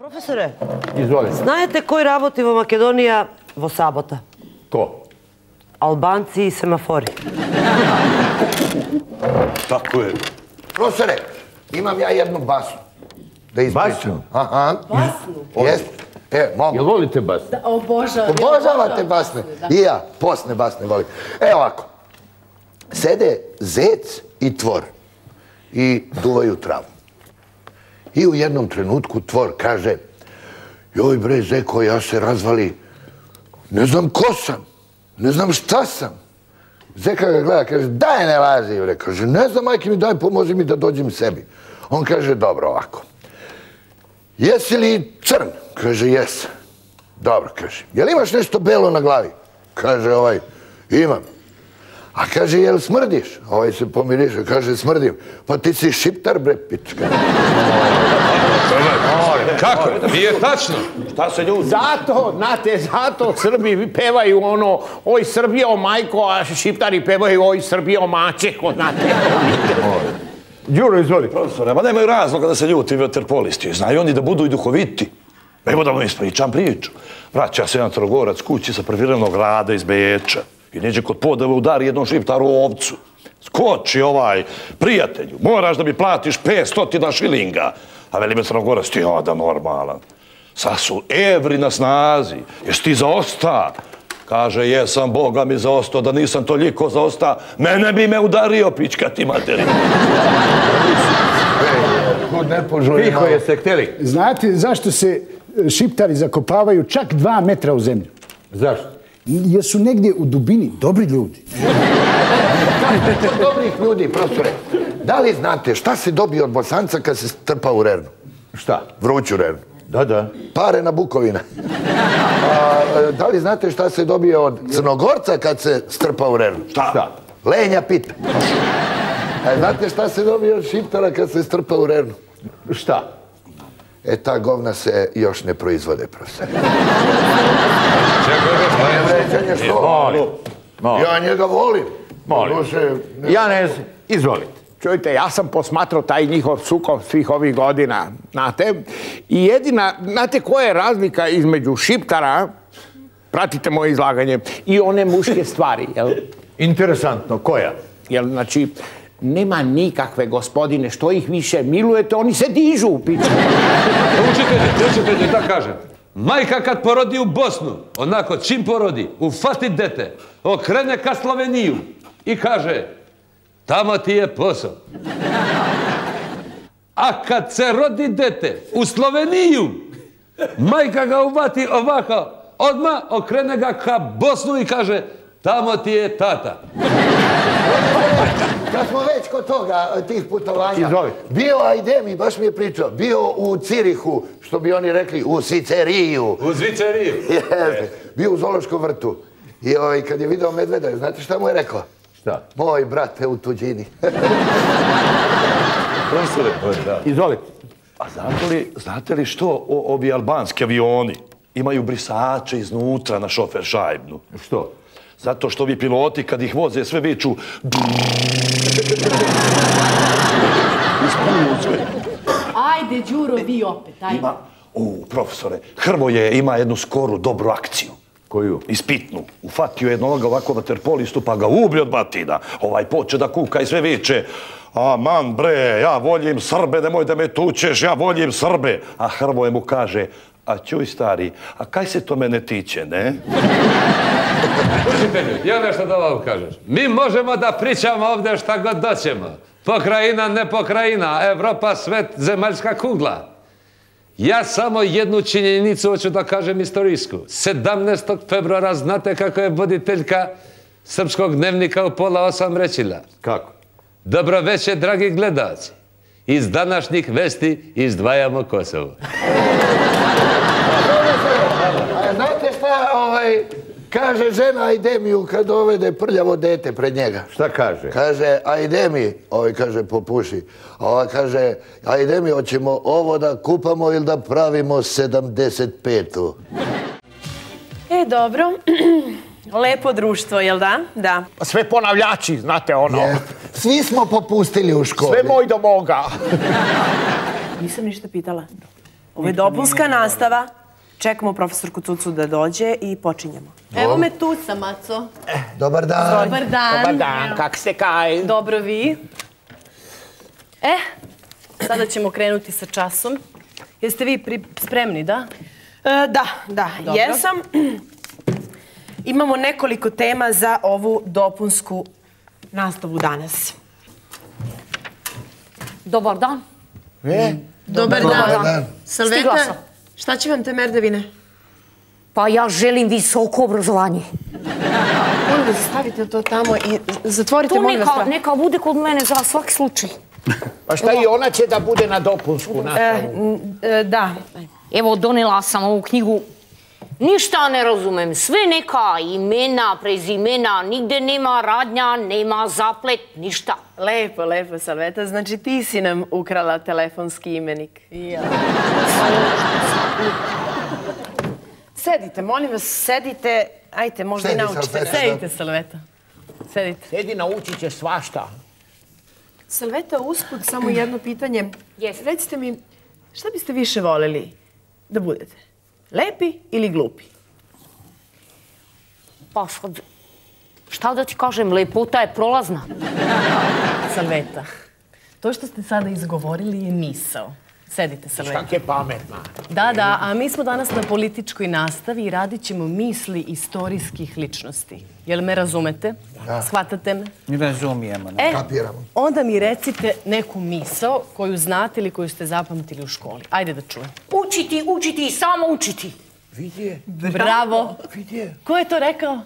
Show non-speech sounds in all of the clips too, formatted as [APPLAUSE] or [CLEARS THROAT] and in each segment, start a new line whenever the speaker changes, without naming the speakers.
Професоре,
Изволите.
знаете кој работи во Македонија во сабота?
Ко?
Албанци и семафори.
Тако
е. Професоре, имам ја едну басну. Да
избричам.
Аха.
Басну?
Јес. Е, мам.
Ја волите басни?
Да, обожавам.
Обожавате басни. И ја, посне басне волим. Е, овако. Седе зец и твор и дувају траву. I u jednom trenutku tvor kaže joj bre zeko, ja se razvali, ne znam ko sam, ne znam šta sam. Zeka ga gleda, kaže, daj ne lazi, bre. Kaže, ne znam, majke mi, daj, pomozi mi da dođem sebi. On kaže, dobro, ovako. Jesi li crn? Kaže, jes. Dobro, kaže. Jel imaš nešto belo na glavi? Kaže ovaj, imam. A kaže, jel smrdiš? Ovaj se pomiriše, kaže, smrdim. Pa ti si šiptar, bre, pička.
Kako? Nije tačno.
Šta se ljudi?
Zato, znate, zato Srbi pevaju ono, oj Srbijo majko, a Šiptari pevaju oj Srbijo mačeko, znate.
Đuro, izvoli.
Profesore, ma nemaju razloga da se ljuti veterpolisti. Znaju oni da budu i duhoviti. Evo da vam ispričam priču. Vraća se jedan trogorac kući sa previranog rada iz Beča i neđe kod podave udari jednom šiptaru ovcu. Skoči ovaj, prijatelju, moraš da mi platiš 500 šilinga. A veli me trogorac, ti da normalan. Sad su evri na snazi, jesi ti zaosta? Kaže, jesam, Boga mi zaostao, da nisam toliko zaosta, mene bi me udario, pička ti materi.
Tiho je se hteli.
Znate zašto se šiptari zakopavaju čak dva metra u zemlju?
Zašto?
Jer su negdje u dubini dobri ljudi. [LAUGHS]
Dobrih ljudi, profesore. Da li znate šta se dobije od bosanca kad se strpa u rernu?
Šta?
Vruću rernu.
Da, da.
Pare na bukovina. A, e, da li znate šta se dobije od crnogorca kad se strpa u rernu?
Šta?
Lenja pita. A znate šta se dobije od šiptara kad se strpa u rernu?
Šta?
E, ta govna se još ne proizvode, profesor. Vređanje što?
Molim. Molim.
Ja njega volim.
Molim.
Doduše, ne-
Janez, izvolite.
Čujte, ja sam posmatrao taj njihov sukob svih ovih godina, znate. I jedina, znate koja je razlika između Šiptara, pratite moje izlaganje, i one muške stvari, jel?
Interesantno, koja?
Jel, znači, nema nikakve gospodine, što ih više milujete, oni se dižu u piću.
Učitelji, učitelji, da kažem. Majka kad porodi u Bosnu, onako čim porodi, ufati dete, okrene ka Sloveniju i kaže, tamo ti je posao. A kad se rodi dete u Sloveniju, majka ga uvati ovako, odmah okrene ga ka Bosnu i kaže, tamo ti je tata.
Kad smo već kod toga, tih putovanja, bio Ajdemi, baš mi je pričao, bio u Cirihu, što bi oni rekli, u Siceriju.
U Zviceriju. [LAUGHS]
Jeste. Bio u Zološkom vrtu. I ovaj, kad je video medveda, znate šta mu je rekao?
Šta?
Moj brate u tuđini. [LAUGHS]
Profesore,
Izvolite.
A znate li, znate li što o, ovi albanski avioni imaju brisače iznutra na šofer šajbnu?
Što?
Zato što ovi piloti kad ih voze sve viču [LAUGHS] Ispuju sve.
Ajde, Đuro, vi opet, ajde.
Ima, u, profesore, Hrvoje ima jednu skoru dobru akciju.
Koju?
Ispitnu. Ufatio jednog ovako vaterpolistu pa ga ubio od batina. Ovaj poče da kuka i sve viče. A man bre, ja voljim Srbe, nemoj da me tučeš, ja voljim Srbe. A Hrvoje mu kaže, a čuj stari, a kaj se to mene tiče, ne?
Učitelju, ja nešto da vam kažeš. Mi možemo da pričamo ovdje šta god doćemo. Pokrajina, ne pokrajina, Evropa, svet, zemaljska kugla. Ja samo jednu činjenicu hoću da kažem istorijsku. 17. februara znate kako je voditeljka Srpskog dnevnika u pola osam rečila.
Kako?
Dobro večer, dragi gledalci. Iz današnjih vesti izdvajamo Kosovo.
A znate šta, ovaj, kaže žena Ajdemiju kad dovede prljavo dete pred njega?
Šta kaže?
Kaže, ajde mi, ovaj kaže popuši, a ova kaže, ajde mi, hoćemo ovo da kupamo ili da pravimo 75-u.
E, dobro. [CLEARS THROAT] Lepo društvo, jel da? Da.
Sve ponavljači, znate ono.
Je, Svi smo popustili u školi.
Sve moj do moga. [LAUGHS]
Nisam ništa pitala.
Ovo je dopunska nastava. Čekamo profesorku Cucu da dođe i počinjemo. Evo me Tuca, Maco.
Dobar dan.
Dobar dan.
Dobar dan, kak ste kaj?
Dobro vi. E, sada ćemo krenuti sa časom. Jeste vi pri- spremni, da? E, da, da, jesam. Imamo nekoliko tema za ovu dopunsku nastavu danas.
Dobar dan.
E?
Dobar,
Dobar dan.
Stigla
Salveta,
sam.
Šta će vam te merdevine?
Pa ja želim visoko obrazovanje.
Molim da stavite to tamo i zatvorite,
To
molim vas.
neka,
vrat.
neka bude kod mene za svaki slučaj.
Pa šta i ona će da bude na dopunsku
E,
nastavu?
e, da,
Evo, donela sam ovu knjigu. Ništa ne razumem. Sve neka imena, prezimena, nigde nema radnja, nema zaplet, ništa.
lepo, lepo, Salveta. Znači ti si nam ukrala telefonski imenik. Ja. Sedite, molim vas, sedite. Ajte, možda i naučite.
Salveta.
Sedite, Salveta. Sedite.
Sedi, naučit će svašta.
Salveta, usput samo jedno pitanje. Recite mi, šta biste više voleli da budete? Lepi ili glupi?
Pa sad, šta da ti kažem, lepota je prolazna.
Salveta, to što ste sada izgovorili je misao. Sedite, Salveta.
Kak je pametna.
Da, da, a mi smo danas na političkoj nastavi i radit ćemo misli istorijskih ličnosti. Jel me razumete? Shvatate me?
Razumijemo. ne?
E,
Kapiramo.
onda mi recite neku misao koju znate ili koju ste zapamtili u školi. Ajde da čujem.
Učiti, učiti i samo učiti.
Vidje,
Bravo.
vidje.
Ko je to rekao?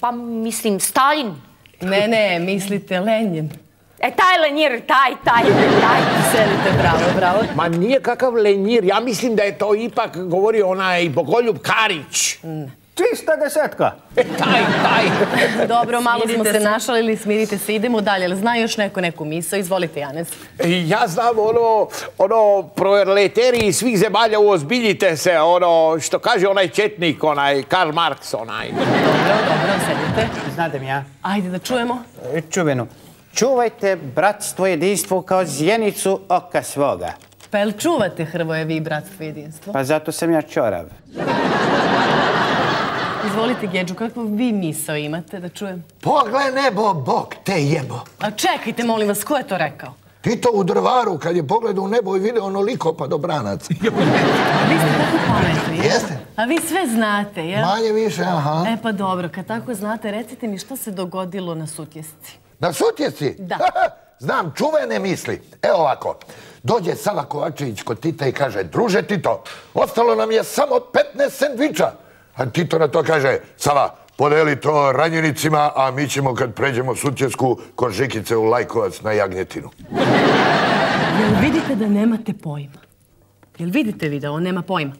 Pa mislim, Stalin.
Ne, ne, mislite Lenjin.
E, taj lenjer, taj, taj, taj.
Sedite, bravo, bravo.
Ma nije kakav lenjir, ja mislim da je to ipak govorio onaj Bogoljub Karić.
Čista desetka.
E, taj, taj.
Dobro, malo smo se
se.
našalili, smirite se, idemo dalje. Ali zna još neko neku misao? Izvolite, Janez.
Ja znam ono, ono, proleteri iz svih zemalja uozbiljite se, ono, što kaže onaj četnik, onaj, Karl Marx, onaj.
Dobro, dobro, sedite.
Znate mi ja?
Ajde da čujemo.
Čuveno. Čuvajte bratstvo jedinstvo kao zjenicu oka svoga.
Pa jel čuvate Hrvoje vi bratstvo i jedinstvo?
Pa zato sam ja čorav.
Izvolite, Gedžu, kakvu vi misao imate da čujem?
Pogle nebo, Bog te jebo.
A čekajte, molim vas, ko je to rekao?
Tito u drvaru, kad je pogledao u nebo i video onoliko pa do branaca. [LAUGHS]
Vi ste tako pametni, jel?
Jeste.
A vi sve znate, jel?
Manje više, aha.
E pa dobro, kad tako znate, recite mi šta se dogodilo na sutjesci.
Na sutjeci?
Da. [LAUGHS]
Znam, čuvene misli. Evo ovako. Dođe Sava Kovačević kod Tita i kaže, druže Tito, ostalo nam je samo 15 sendviča. A Tito na to kaže, Sava, podeli to ranjenicima, a mi ćemo kad pređemo sutjesku kod Žikice u Lajkovac na Jagnjetinu.
Jel vidite da nemate pojma? Jel vidite vi da on nema pojma?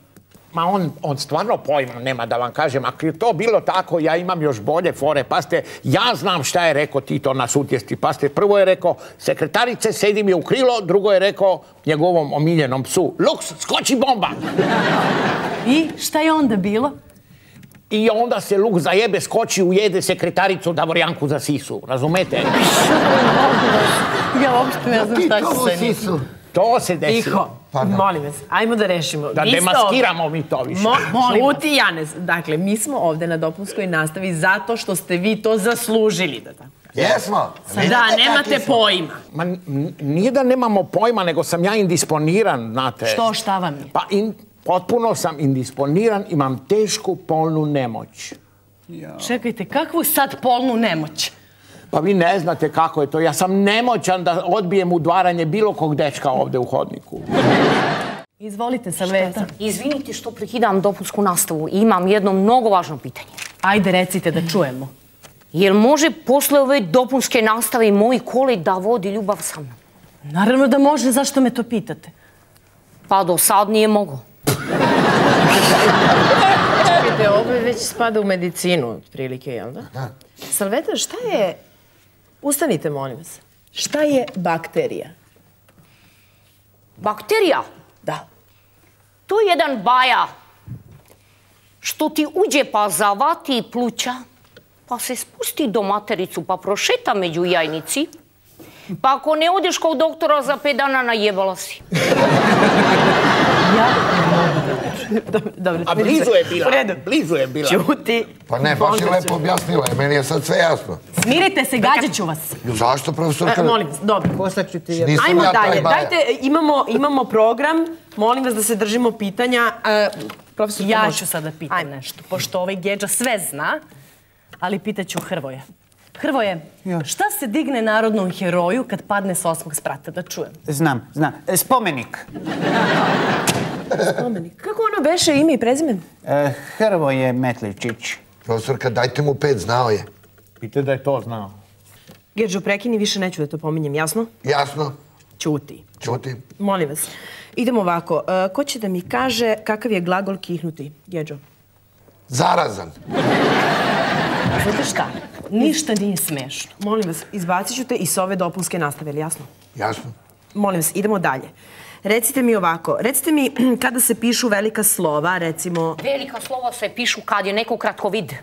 Ma on, on stvarno pojma nema da vam kažem. Ako je to bilo tako, ja imam još bolje fore. Paste, ja znam šta je rekao Tito na sutjesti. Paste, prvo je rekao, sekretarice, sedi mi u krilo. Drugo je rekao njegovom omiljenom psu, Luks, skoči bomba!
I šta je onda bilo?
I onda se Luk zajebe, skoči, ujede sekretaricu Davorjanku za sisu. Razumete?
Ja uopšte ne znam šta će se njim.
To se desilo.
Tiho, molim vas, ajmo da rešimo.
Da demaskiramo mi to više.
Mo,
Molim vas.
Šuti, Janez. Dakle, mi smo ovde na dopunskoj nastavi zato što ste vi to zaslužili. Da, tako.
Jesmo.
da nemate pojma.
Ma, nije da nemamo pojma, nego sam ja indisponiran, znate.
Što, šta vam je?
Pa in, potpuno sam indisponiran, imam tešku polnu nemoć.
Čekajte, kakvu sad polnu nemoć?
Pa vi ne znate kako je to. Ja sam nemoćan da odbijem udvaranje bilo kog dečka ovde u hodniku.
Izvolite, Salveta.
Izvinite što prekidam dopunsku nastavu. Imam jedno mnogo važno pitanje.
Ajde, recite da čujemo.
Jel može posle ove dopunske nastave moj koleg da vodi ljubav sa mnom?
Naravno da može, zašto me to pitate?
Pa do sad nije mogo.
Čekajte, ovo već spada u medicinu, otprilike, jel da? Da. Salveta, šta je... Ustanite, molim vas. Šta je bakterija?
Bakterija,
Da.
to je jedan baja što ti uđe pa zavati pluća, pa se spusti do matericu pa prošeta među jajnici Pa ako ne odeš kod doktora za pet dana, najebala si.
Dobro,
A blizu je bila,
U redu.
blizu je bila.
Ćuti.
Pa ne, baš je lepo objasnila. Meni je sad sve jasno.
Smirite se, gađat ću vas.
Zašto, profesorka?
E, molim dobro.
Poslaću ti jedno.
Ajmo dalje. Dajte, imamo, imamo program. Molim vas da se držimo pitanja. E, profesor,
Ja
može.
ću sada pitam
Ajde.
nešto, pošto ovaj Geđa sve zna, ali pitaću Hrvoje. Hrvoje, šta se digne narodnom heroju kad padne s osmog sprata? Da čujem.
Znam, znam. E, Spomenik.
Spomenik. Kako ono beše ime i prezime?
E, Hrvoje Metličić.
Profesorka, dajte mu pet, znao je.
Pite da je to znao.
Geđo, prekini, više neću da to pominjem, jasno?
Jasno?
Ćuti.
Čuti.
Molim vas. Idemo ovako. E, ko će da mi kaže kakav je glagol kihnuti? Geđo.
Zarazan.
Znate šta? Ništa nije smešno.
Molim vas, izbacit ću te i s ove dopunske nastave, jasno?
Jasno.
Molim vas, idemo dalje. Recite mi ovako, recite mi [CLEARS THROAT] kada se pišu velika slova, recimo...
Velika slova se pišu kad je neko kratkovid. [LAUGHS]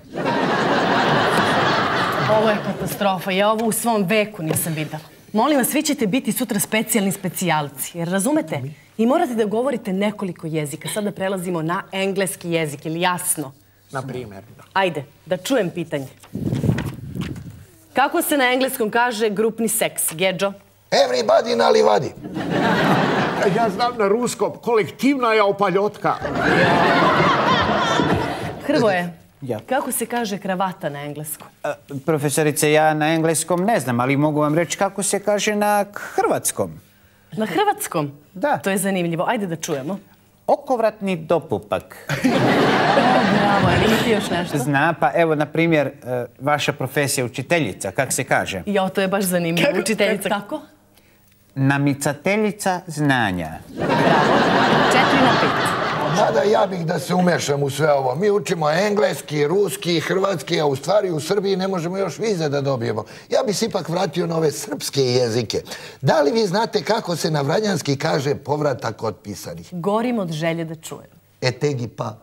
Ovo je katastrofa. Ja ovo u svom veku nisam videla. Molim vas, vi ćete biti sutra specijalni specijalci. Jer razumete? I morate da govorite nekoliko jezika. Sada prelazimo na engleski jezik, ili jasno?
Na primjer.
Ajde, da čujem pitanje. Kako se na engleskom kaže grupni seks, Geđo?
Everybody na livadi.
Ja znam na ruskom, kolektivna je opaljotka.
Hrvoje,
Ja.
kako se kaže kravata na engleskom?
E, Profesorice, ja na engleskom ne znam, ali mogu vam reći kako se kaže na hrvatskom.
Na hrvatskom?
Da.
To je zanimljivo. Ajde da čujemo.
Okovratni dopupak.
Bravo, ali ima ti još nešto?
Zna, pa evo, na primjer, e, vaša profesija učiteljica, kak se kaže?
Jo, to je baš zanimljivo. Učiteljica. Kako?
Namicateljica znanja.
Četiri na pet.
Mada ja bih da se umešam u sve ovo. Mi učimo engleski, ruski, hrvatski, a u stvari u Srbiji ne možemo još vize da dobijemo. Ja bih se ipak vratio na ove srpske jezike. Da li vi znate kako se na vranjanski kaže povratak otpisanih?
Gorim od želje da čujem.
Etegi pa.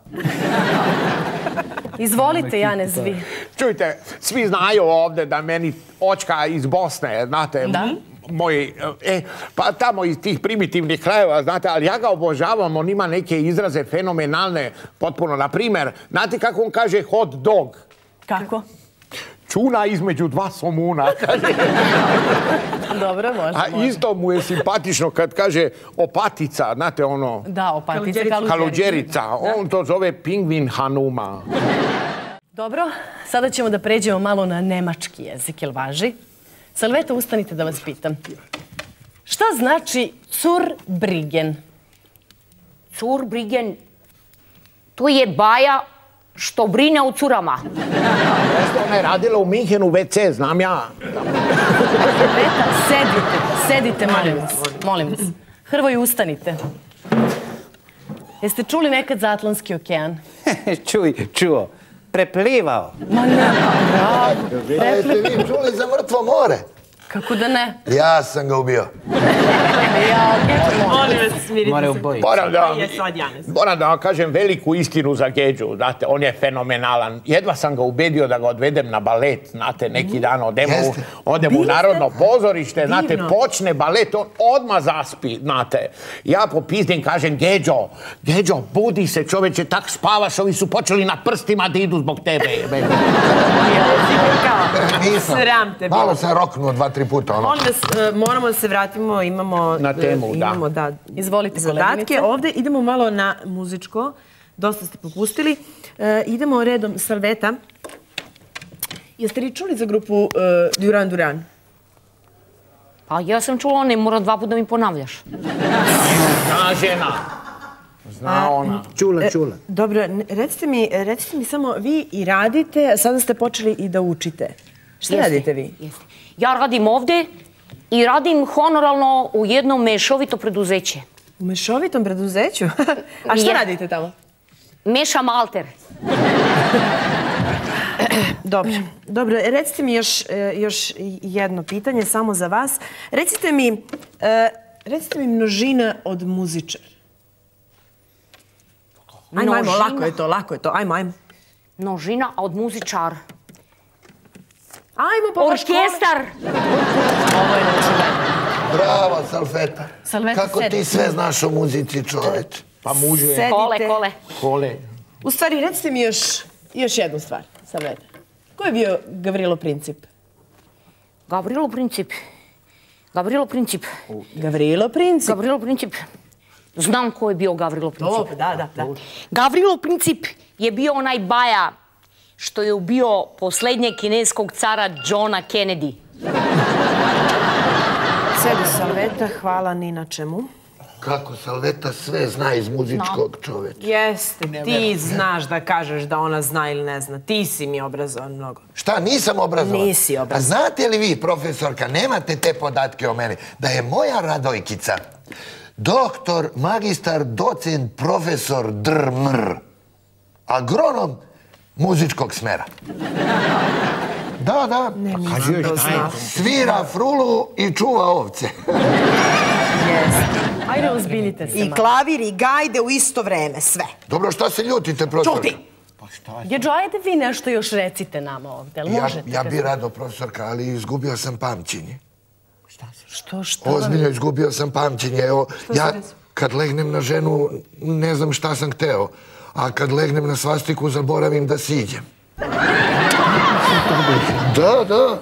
Izvolite, Janez, vi.
Čujte, svi znaju ovdje da meni očka iz Bosne, znate,
Da.
M- moji, e, pa tamo iz tih primitivnih krajeva, znate, ali ja ga obožavam, on ima neke izraze fenomenalne, potpuno, na primjer, znate kako on kaže hot dog?
Kako?
Čuna između dva somuna, [LAUGHS] kaže.
Dobro, može,
A
može.
isto mu je simpatično kad kaže opatica, znate ono,
Da, opatica,
Kaluđerica.
kaluđerica, on to zove pingvin Hanuma.
Dobro, sada ćemo da pređemo malo na nemački jezik, jel važi? Salveta, ustanite da vas pitam. Šta znači Zurbriggen?
Curbrigen, to je baja što brine o curama.
Jeste, ona je radila u Minhenu WC, znam ja.
Salveta, sedite, sedite, molim vas. Molim vas. Hrvoj, ustanite. Jeste čuli nekad za Atlantski okean? [LAUGHS]
Čuj, čuo. Preplivao.
Ma ne, bravo.
A jeste vi čuli za mrtvo more?
Kako da ne?
Ja sam ga ubio.
Molim vas, smirite se.
Moram da, vam, moram da kažem veliku istinu za Geđu, znate, on je fenomenalan. Jedva sam ga ubedio da ga odvedem na balet, znate, neki dan odemo, u-
Jeste.
odemo u
Bili ste?
Narodno pozorište, znate,
Divno.
počne balet, on odmah zaspi, znate. Ja popizdim, kažem, Geđo, Geđo, budi se čoveče, tak spavaš, ovi su počeli na prstima da idu zbog tebe. jebe.
Nisam.
Sram te bilo.
Malo sam roknuo dva, tri puta. Ono.
Molim vas, e, moramo da se vratimo, imamo...
Na temu,
e,
da.
Imamo, da.
Izvolite,
zadatke.
koleginice.
Ovde idemo malo na muzičko. Dosta ste popustili. E, idemo redom Salveta. Jeste li čuli za grupu e, Duran Duran?
Pa ja sam čula, ne mora dva puta da mi ponavljaš.
Zna žena. Zna ona.
Čula, čula.
Dobro, recite mi, recite mi samo, vi i radite, a sada ste počeli i da učite. Šta
Jeste,
radite vi?
Jeste. Ja radim ovde i radim honoralno u jedno mešovito preduzeće.
U mešovitom preduzeću? [LAUGHS] a
Je.
radite tamo?
Mešam alter. [CLEARS THROAT]
Dobro, dobro. Recite mi još, e, još jedno pitanje samo za vas. Recite mi, e, recite mi množina od muzičar. Ajmo, ajmo, lako je to, lako je to. Ajmo, ajmo.
Množina od muzičar.
Ajmo pa baš škole.
Orkestar.
Ovo je neočigledno.
Bravo, Salfeta.
Salveta,
Kako
sedi.
ti sve znaš o muzici, čoveč?
Pa mužu je.
Sedite.
Kole, kole.
Kole.
U stvari, recite mi još, još jednu stvar, Salveta. Ko je bio Gavrilo Princip?
Gavrilo Princip. Gavrilo Princip.
Gavrilo Princip.
Gavrilo Princip. Znam ko je bio Gavrilo Princip.
Dobro, da, da, da.
Gavrilo Princip je bio onaj baja što je ubio posljednjeg kineskog cara Johna Kennedy.
Sedi Salveta, hvala ni na čemu.
Kako Salveta sve zna iz muzičkog čoveč.
Jeste, ti znaš da kažeš da ona zna ili ne zna. Ti si mi obrazovan mnogo.
Šta, nisam obrazovan?
Nisi
A
obrazovan.
znate li vi, profesorka, nemate te podatke o meni, da je moja radojkica doktor, magistar, docent, profesor drmr, agronom muzičkog smera. Da, da.
Ne,
Kaži joj šta je.
Svira frulu i čuva ovce.
Ajde, uzbiljite se.
I klavir i gajde u isto vreme, sve.
Dobro, šta se ljutite, profesorka?
Čuti!
Djeđo, ajde vi nešto još recite nama ovdje, ali
Ja,
možete?
ja bi rado, profesorka, ali izgubio sam pamćenje.
Što, što?
Ozbiljno izgubio sam pamćenje. Evo, ja kad legnem na ženu, ne znam šta sam hteo. A kad legnem na svastiku, zaboravim da siđem. Da, da.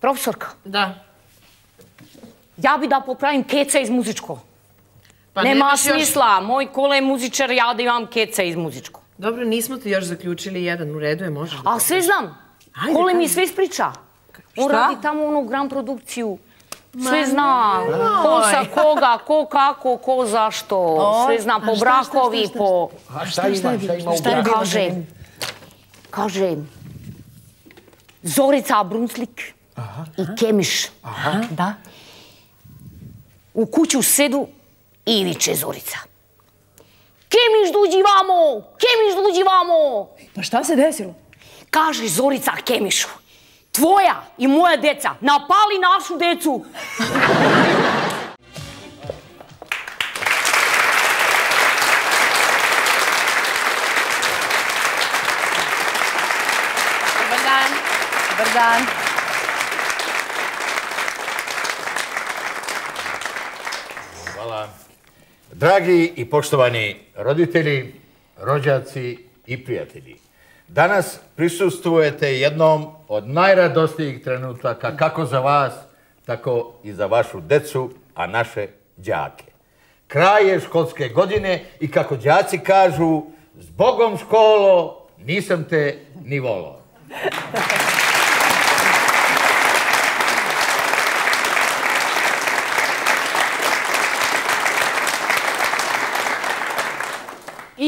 Profesorka,
Da.
ja bi da popravim keca iz muzičko.
Pa
Nema
još-
smisla, moj kole je muzičar, ja da imam keca iz muzičko.
Dobro, nismo ti još zaključili jedan, u redu je, možeš da...
A sve znam,
Ajde,
kole mi sve ispriča. On radi tamo onu gran produkciju. Sve zna, ko sa koga, ko kako, ko zašto, sve zna, po brakovi, po...
A šta ima, šta ima u braku?
kaže? Kaže, Zorica Brunslik i Kemiš.
Da?
U kuću sedu i viče Zorica. Kemiš dođi vamo, Kemiš dođi vamo.
Pa šta se desilo?
Kaže Zorica Kemišu, tvoja i moja deca napali našu decu.
Dobar dan. Dobar dan.
Hvala. Dragi i poštovani roditelji, rođaci i prijatelji, danas prisustujete jednom od najradosnijih trenutaka kako za vas, tako i za vašu decu, a naše đake. Kraj je školske godine i kako đaci kažu, s Bogom školo, nisam te ni volao.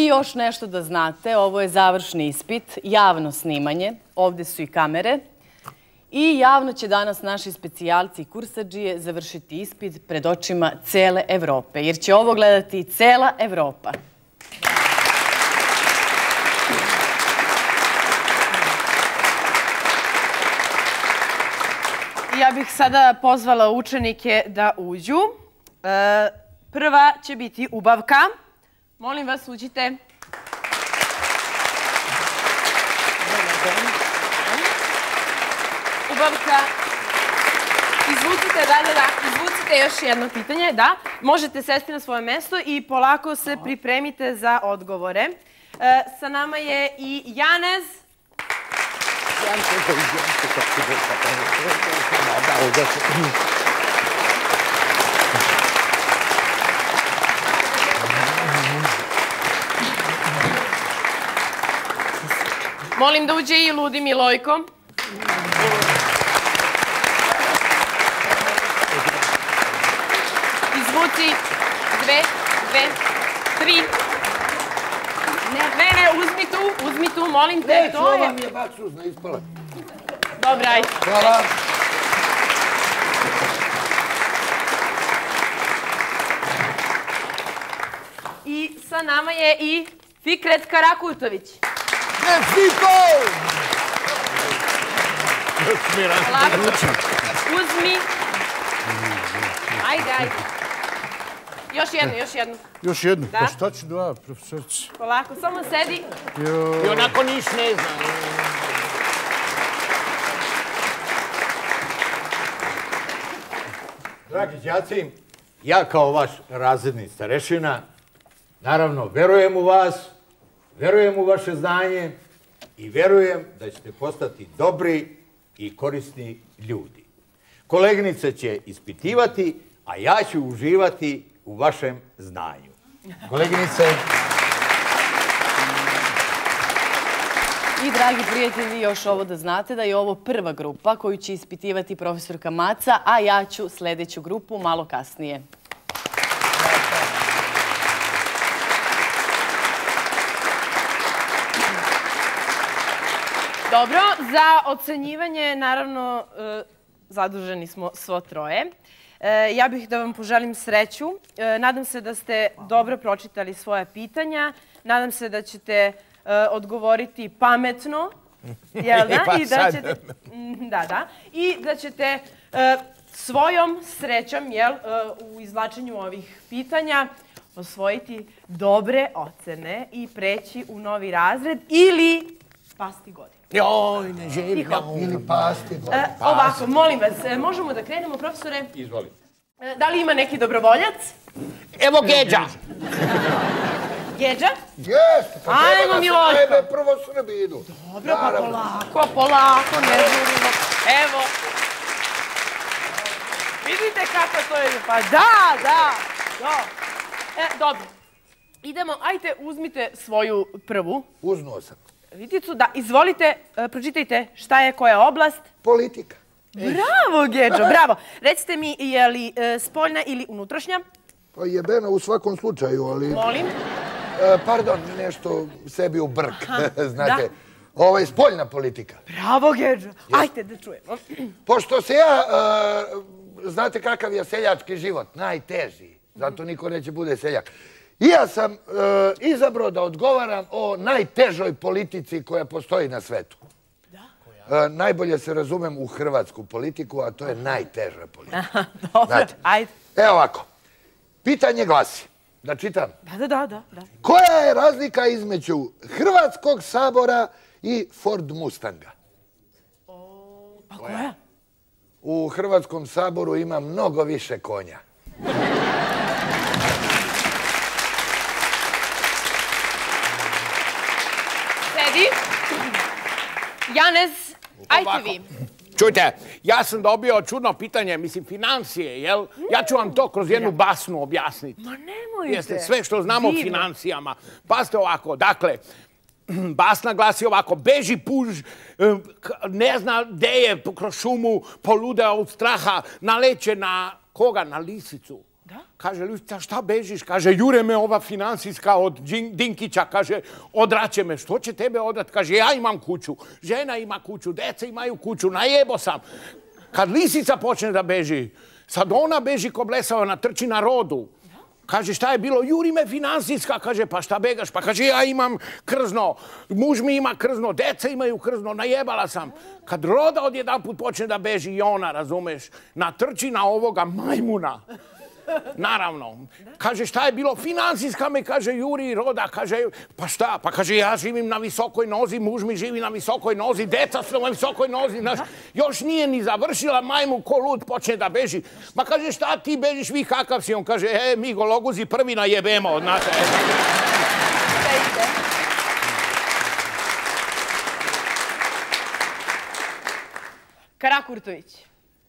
Još nešto da znate, ovo je završni ispit, javno snimanje, ovdje su i kamere. I javno će danas naši specijalci i kursađije završiti ispit pred očima cele Evrope, jer će ovo gledati cela Evropa.
Ja bih sada pozvala učenike da uđu. E, prva će biti ubavka. Molim vas, uđite. Ubavka. Izvucite, da, da, da, izvucite još jedno pitanje, da. Možete sesti na svoje mesto i polako se pripremite za odgovore. E, sa nama je i Janez. Molim da uđe i Ludi Milojko. Izvuci dve, dve, tri. Ne, ne, ne, uzmi tu, uzmi tu, molim te, to je.
mi je baš suzna ispala.
Dobro, ajde.
Hvala.
I sa nama je i Fikret Karakutović. Nefito! Uzmi. Ajde, ajde. Još jednu, još jednu.
Još jednu? Pa šta će dva, profesorci?
Polako, samo sedi.
I onako niš ne zna.
Dragi djaci, ja kao vaš razredni starešina, naravno, verujem u vas, verujem u vaše znanje i verujem da ćete postati dobri i korisni ljudi. Koleginice će ispitivati, a ja ću uživati u vašem znanju. Koleginice...
I, dragi prijatelji, još ovo da znate da je ovo prva grupa koju će ispitivati profesorka Maca, a ja ću sljedeću grupu malo kasnije.
Dobro, za ocenjivanje, naravno, e, zaduženi smo svo troje. E, ja bih da vam poželim sreću. E, nadam se da ste dobro pročitali svoje pitanja. Nadam se da ćete odgovoriti pametno. [LAUGHS] Jel da?
Pa
I da ćete, da, da. I da ćete svojom srećom jel, u izvlačenju ovih pitanja osvojiti dobre ocene i preći u novi razred ili pasti godinu.
Joj, ne želim.
Tiho.
Ili pasti.
E, ovako, molim vas, e, možemo da krenemo, profesore?
Izvoli.
E, Da li ima neki dobrovoljac?
Evo Geđa.
Geđa?
Jeste, pa
Ajmo,
treba da se najebe prvo Srbinu.
Dobro, pa polako, polako, ne žurimo. Evo. Vidite kako to je? Pa da, da. da. E, dobro. Idemo, ajte, uzmite svoju prvu
Uznuo sam.
Viticu. Da, izvolite, e, pročitajte šta je koja oblast.
Politika.
Bravo, Geđo, bravo. Recite mi, je li e, spoljna ili unutrašnja?
Pa jebena u svakom slučaju, ali...
Molim.
E, pardon, nešto sebi u brk, [LAUGHS] znate. Ovo je spoljna politika.
Bravo, Geđo. Ajte da čujemo.
Pošto se ja, e, znate kakav je seljački život, najteži, zato niko neće bude seljak. Ja sam e, izabrao da odgovaram o najtežoj politici koja postoji na svetu. E, najbolje se razumem u hrvatsku politiku, a to je najteža politika.
Dobro,
Znate.
ajde.
Evo ovako. Pitanje glasi, da čitam.
Da, da, da.
Koja je razlika između Hrvatskog sabora i Ford Mustanga?
Pa koja?
U Hrvatskom saboru ima mnogo više konja. [LAUGHS]
Sedi. Janez, ajte vi.
Čujte, ja sam dobio čudno pitanje, mislim, financije, jel? Ja ću vam to kroz jednu basnu objasniti.
Ma nemojte.
Jeste sve što znamo o financijama. Pazite ovako, dakle, [CLEARS THROAT] basna glasi ovako, beži puž, eh, ne zna gde je kroz šumu, poludeo od straha, naleće na koga? Na lisicu.
Da?
Kaže, Ljubica, šta bežiš? Kaže, jure me ova finansijska od Dinkića. Kaže, odraće me. Što će tebe odrat? Kaže, ja imam kuću. Žena ima kuću, deca imaju kuću. Najebo sam. Kad lisica počne da beži, sad ona beži ko blesava na trči na rodu. Kaže, šta je bilo? Juri me finansijska. Kaže, pa šta begaš? Pa kaže, ja imam krzno. Muž mi ima krzno. Deca imaju krzno. Najebala sam. Kad roda odjedan put počne da beži i ona, razumeš, natrči na ovoga majmuna. Naravno. Kaže, šta je bilo? Finansijska me, kaže, Juri Roda, kaže, pa šta? Pa kaže, ja živim na visokoj nozi, muž mi živi na visokoj nozi, deca su na visokoj nozi, znaš, još nije ni završila, majmu ko lud počne da beži. Ma kaže, šta ti bežiš, vi kakav si? On kaže, e, mi gologuzi prvi najebemo, znate.
Karakurtović.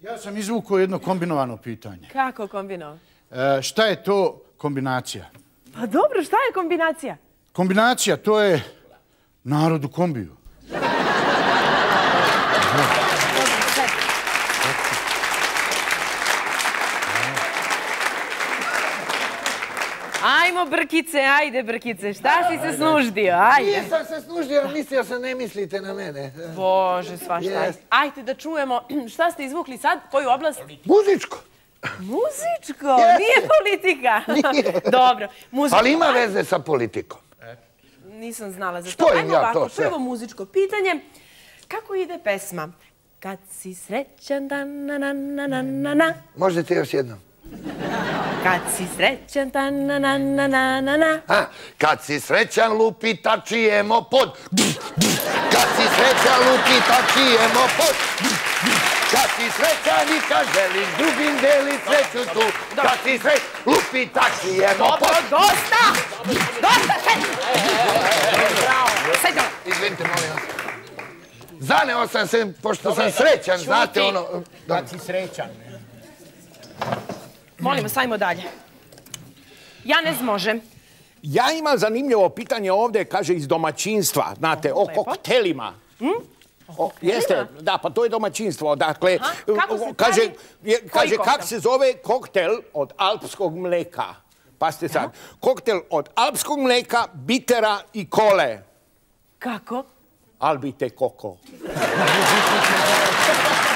Ja sam izvukao jedno kombinovano pitanje.
Kako kombinovano?
E, šta je to kombinacija?
Pa dobro, šta je kombinacija?
Kombinacija, to je narod u kombiju.
Ajmo, Brkice, ajde, Brkice. Šta si se snuždio? Ajde.
Nisam se snuždio, mislio sam ne mislite na mene.
Bože, svašta. Ajde.
Jest.
Ajde da čujemo [CLEARS THROAT] šta ste izvukli sad, koju oblast?
Muzičko.
Muzičko,
Jeste.
nije politika. [LAUGHS]
Nije.
Dobro, muzičko.
Ali ima veze sa politikom.
Nisam znala za to.
Spojim
Ajmo
ja
ovako,
to sve.
prvo muzičko pitanje. Kako ide pesma? Kad si srećan, da na na na na na na.
Možete još jednom.
Kad si srećan, da na na na na na na.
A, kad si srećan lupi tačijemo pod. Kad si srećan lupi tačijemo pod. Kad Kad si srećan i kad želiš drugim deli sreću tu. Kad si srećan, lupi taksi, jemo
Dobro, dosta! Dosta, sedi! Sedi!
Izvinite, molim vas. Zaneo sam se, pošto sam srećan, znate ono...
Kad si srećan.
Molim vas, ajmo dalje. Janez može.
Ja imam zanimljivo pitanje ovdje, kaže, iz domaćinstva, znate, o
Lepo.
koktelima. O, jeste, da, pa to je domaćinstvo. Dakle,
Aha, kako se
kaže, je- kak se zove koktel od alpskog mleka. Pazite sad, koktel od alpskog mleka, bitera i kole.
Kako?
Albite koko. [LAUGHS]